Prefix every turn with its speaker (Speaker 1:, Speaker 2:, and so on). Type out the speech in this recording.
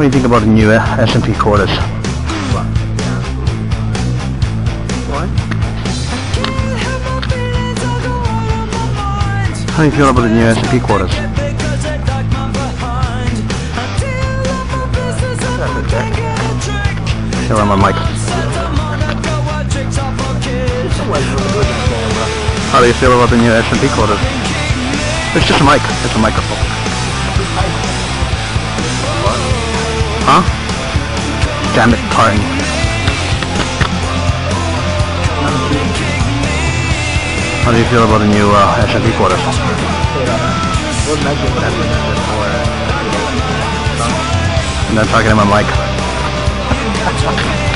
Speaker 1: do you think about the new uh, SNP quarters? How do you feel about the new SNP quarters? Here on my mic. How do you feel about the new SNP quarters? It's just a mic. It's a microphone. Huh? Damn it, tiring. How do you feel about the new uh, SNP quarters? I'm not talking to my mic.